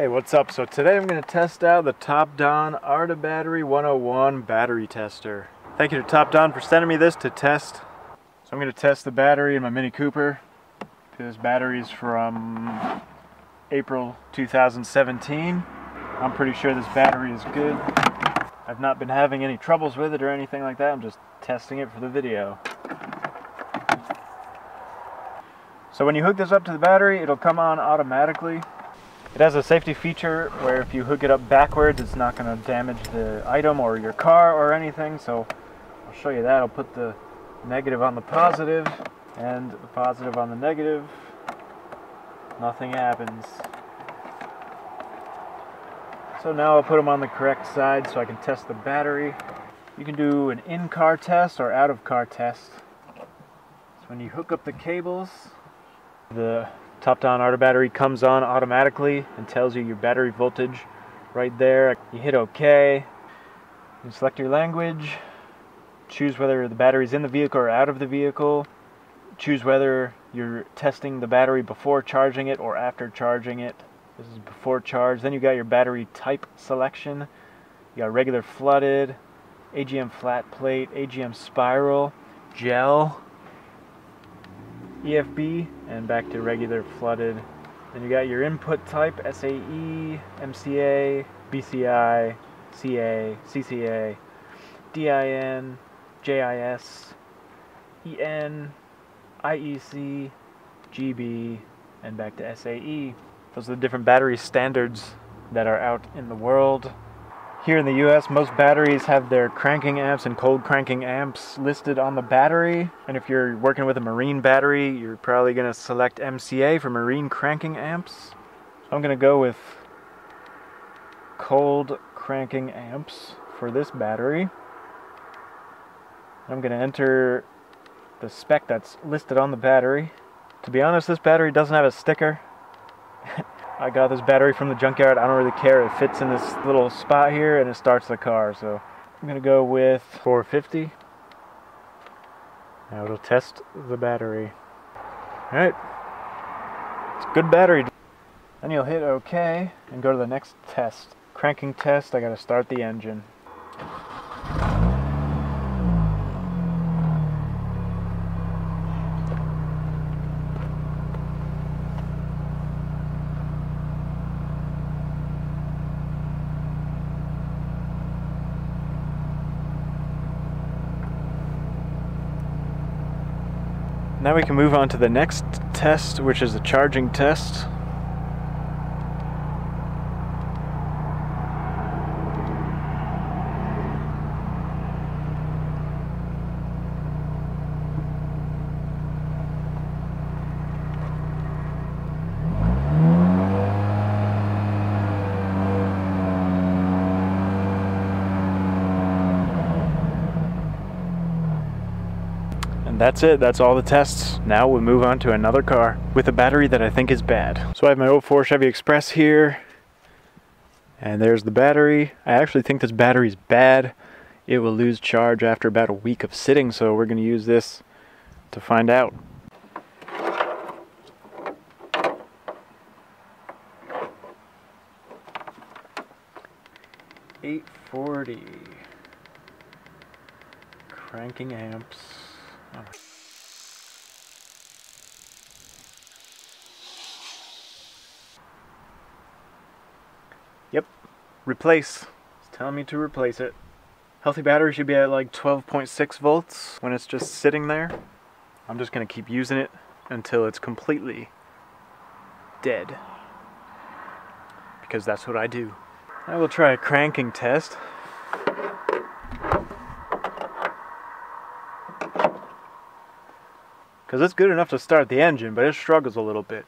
Hey, what's up? So today I'm going to test out the Topdon ArtiBattery 101 battery tester. Thank you to Topdon for sending me this to test. So I'm going to test the battery in my Mini Cooper. This battery is from April 2017. I'm pretty sure this battery is good. I've not been having any troubles with it or anything like that. I'm just testing it for the video. So when you hook this up to the battery, it'll come on automatically. It has a safety feature where if you hook it up backwards, it's not going to damage the item or your car or anything. So I'll show you that. I'll put the negative on the positive and the positive on the negative. Nothing happens. So now I'll put them on the correct side so I can test the battery. You can do an in-car test or out-of-car test. So when you hook up the cables, the Topdon ArtiBattery comes on automatically and tells you your battery voltage right there. You hit OK, you select your language, choose whether the battery's in the vehicle or out of the vehicle, choose whether you're testing the battery before charging it or after charging it. This is before charge. Then you got your battery type selection. You got regular flooded, AGM flat plate, AGM spiral, gel, EFB and back to regular flooded. Then you got your input type SAE, MCA, BCI, CA, CCA, DIN, JIS, EN, IEC, GB, and back to SAE. Those are the different battery standards that are out in the world. Here in the US, most batteries have their cranking amps and cold cranking amps listed on the battery. And if you're working with a marine battery, you're probably going to select MCA for marine cranking amps. I'm going to go with cold cranking amps for this battery. I'm going to enter the spec that's listed on the battery. To be honest, this battery doesn't have a sticker. I got this battery from the junkyard. I don't really care. It fits in this little spot here and it starts the car. So I'm going to go with 450. Now it'll test the battery. Alright. It's good battery. Then you'll hit OK and go to the next test. Cranking test, I got to start the engine. Now we can move on to the next test, which is the charging test. That's it. That's all the tests. Now we'll move on to another car with a battery that I think is bad. So I have my 04 Chevy Express here. And there's the battery. I actually think this battery is bad. It will lose charge after about a week of sitting, so we're going to use this to find out. Eight forty cranking amps. Yep, replace. It's telling me to replace it. Healthy battery should be at like 12.6 volts when it's just sitting there. I'm just gonna keep using it until it's completely dead. Because that's what I do. I will try a cranking test. Because it's good enough to start the engine, but it struggles a little bit.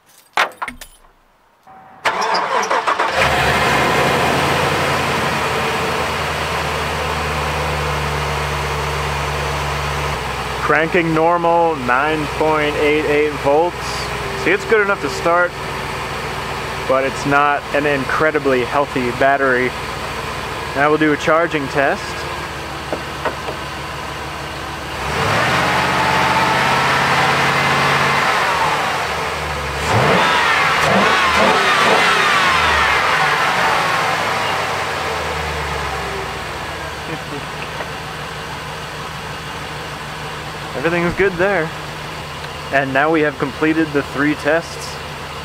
Cranking normal, 9.88 volts. See, it's good enough to start, but it's not an incredibly healthy battery. Now we'll do a charging test. Everything's good there. And now we have completed the three tests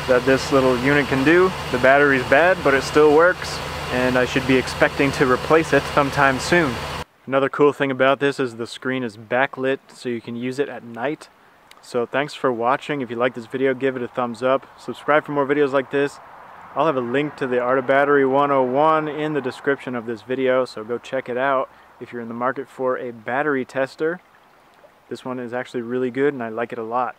that this little unit can do. The battery's bad, but it still works, and I should be expecting to replace it sometime soon. Another cool thing about this is the screen is backlit, so you can use it at night. So thanks for watching. If you like this video, give it a thumbs up. Subscribe for more videos like this. I'll have a link to the ArtiBattery 101 in the description of this video, so go check it out if you're in the market for a battery tester. This one is actually really good and I like it a lot.